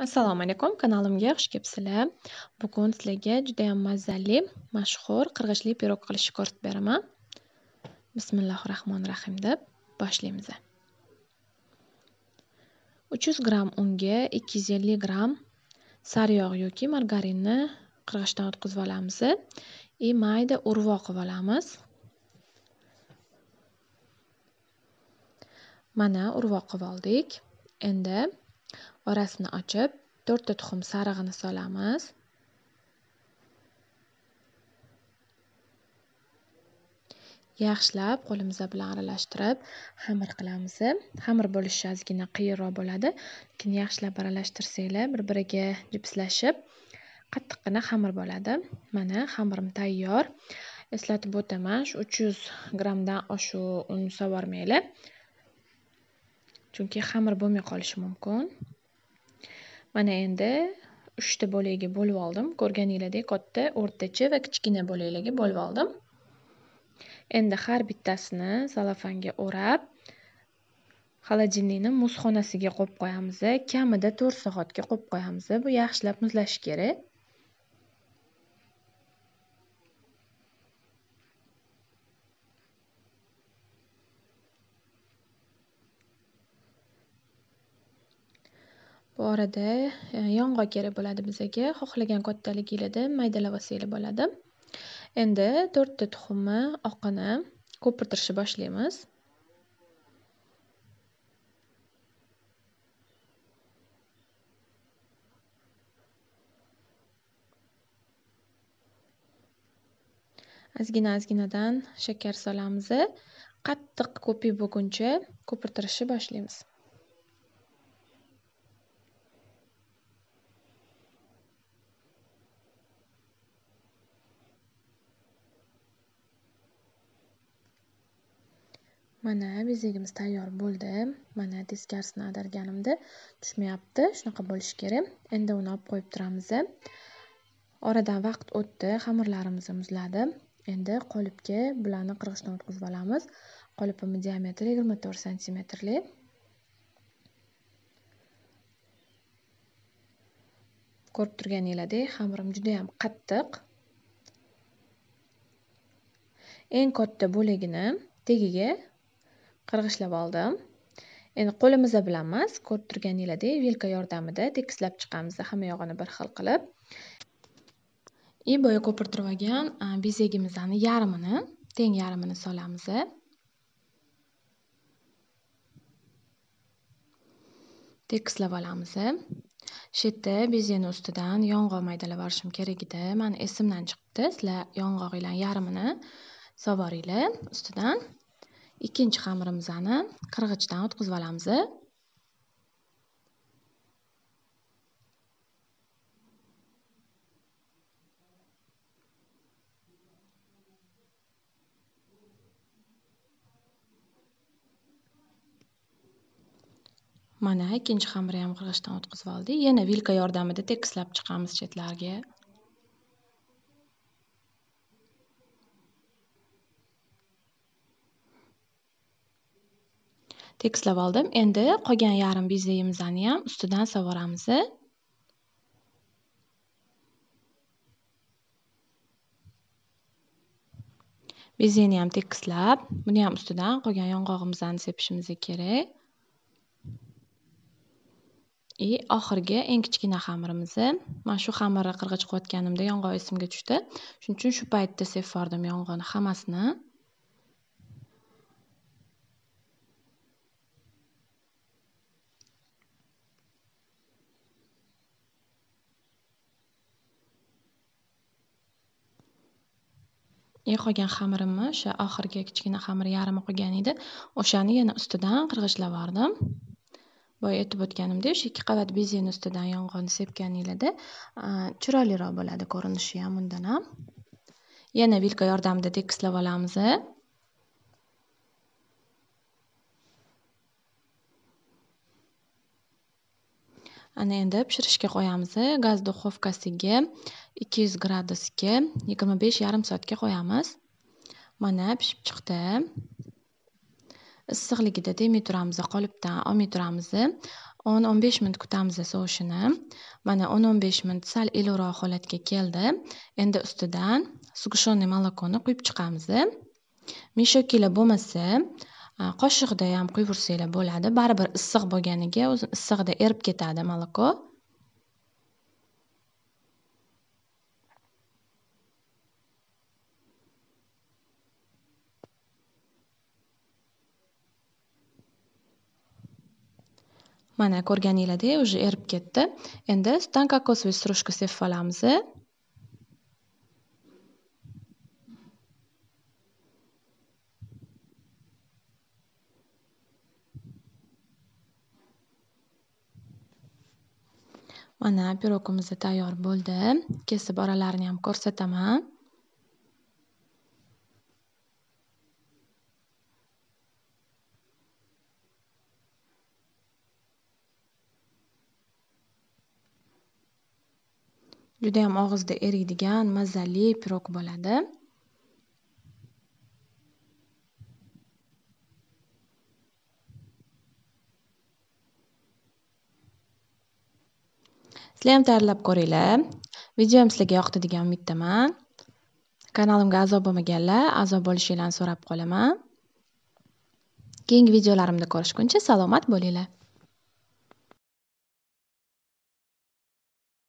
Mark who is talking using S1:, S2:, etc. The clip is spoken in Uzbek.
S1: Assalomu alaykum, kanalimga xush kelibsizlar. Bugun sizlarga juda ham mazali, mashhur qirg'ichli pirog qilishni ko'rsatib beraman. Bismillahir rohmanir rohim deb boshlaymiz. 300 gram unga 250 gram sariyog' yoki margarinni qirg'ichdan o'tkazib olamiz и mayda urvoq qilib olamiz. Mana urvoq qilib oldik. Endi orasini ochib to'rtta tuxum sarig'ini solamiz. Yaxshilab qo'limiz bilan aralashtirib xamir qilamiz. Xamir bo'lishi ozgina qiyinroq bo'ladi lekin yaxshilab aralashtirsanglar bir biriga jipslashib qattiqqina xamir bo'ladi. Mana xamirim tayyor. Eslatib o'taman shu uch yuz grammdan oshiq un sovormanglar chunki xamir bo'lmay qolishi mumkin. Mana endi uchta bo'lagiga bo'lib oldim. Ko'rganinglardek katta o'rtacha va kichkina bo'laklarga bo'lib oldim. Endi har bittasini salofanga o'rab xolodilnikni muzxonasiga qo'yib qo'yamiz kamida to'rt soatga qo'yib qo'yamiz bu yaxshilab muzlashi kerak. Bu orada e, yong'oq kerak bo'ladi bizga. Xohlagan kattaligida maydalab olsanglar bo'ladi. Endi to'rtta tuxumni oqini ko'pirtirishni boshlaymiz. Ozgina ozginadan shakar solamiz. Qattiq ko'pik bo'lguncha ko'pirtirishni boshlaymiz. Mana bezagimiz tayyor bo'ldi. Mana teskarisini ag'darganimda tushmayapti. Shunaqa bo'lishi kerak. Endi uni olib qo'yib turamiz. Oradan vaqt o'tdi. Xamirlarimiz muzladi. Endi qolipga bularni qirg'ichdan o'tkazib olamiz. Qolipimni diametri yigirma to'rt santimetrli ko'rib turganinglardek xamirim judayam qattiq. Eng katta bo'lagini tagiga qirg'ishlab oldim. Endi qo'limiz bilan emas ko'rib turganinglardek vilka yordamida tekislab chiqamiz hamma yog'ini bir xil qilib. И boya ko'pirtirib olgan bezagimizni yarmini teng yarmini solamiz. Tekislab olamiz. Shu yerda bezakni ustidan yong'oq maydalab yuborishim kerak edi. Mani esimdan chiqibdi sizlar yong'og'inglarni yarmini solib yuboringlar ustidan ikkinchi xamirimizni qirg'ichdan o'tkazib olamiz. Mana ikkinchi xamirni ham qirg'ichdan o'tkazib oldik. Yana vilka yordamida tekislab chiqamiz chetlariga tekislab oldim. Endi qolgan yarim bezagimizni ham ustidan sovuramiz. Bezakni ham tekislab buni ham ustidan qolgan yong'og'imizni sepishimiz kerak. И oxirgi eng kichkina xamirimizni mana shu xamirni qirg'ich qilayotganimda yong'oq esimga tushdi. Shuning uchun shu paytda sepib yubordim yong'oqni hammasini qolgan xamirimni o'sha oxirgi kichkina xamir yarmi qolgan edi. O'shani yana ustidan qirg'ichlab yubordim boya aytib o'tganimdek o'sha ikki qavat bezakni ustidan yong'oqni sepganinglarda chiroyliroq bo'ladi ko'rinishi ham undan ham. Yana vilka yordamida tekislab olamiz ana endi pishirishga qo'yamiz. Gaz duxovkasiga ikki yuz gradusga yigirma besh yarim soatga qo'yamiz. Mana pishib chiqdi. Issiqligida demay turamiz qolipdan olmay turamiz o'n o'n besh minut kutamiz sovishini. Mana o'n o'n besh minut sal iliqroq holatga keldi. Endi ustidan сгущенный молокoni quyib chiqamiz. Meshokila bo'lmasa qoshiqdayam quyuversanglar bo'ladi. Baribir issiq bo'lganiga o'zi issig'ida erib ketadi молоко mana ko'rganinglardek уже erib ketdi. Endi stanka kokosовый стружка sepib olamiz. Mana pirogimiz tayyor bo'ldi. Kesib oralarini ham ko'rsataman. Judayam og'izda eriydigan mazali pirog bo'ladi. Sizlar tayyorlab ko'ringlar. Videom sizlarga yoqdi degan umiddaman. Kanalimga a'zo bo'lmaganlar a'zo bo'lishinglarni so'rab qolaman. Keyingi videolarimda ko'rishguncha salomat bo'linglar.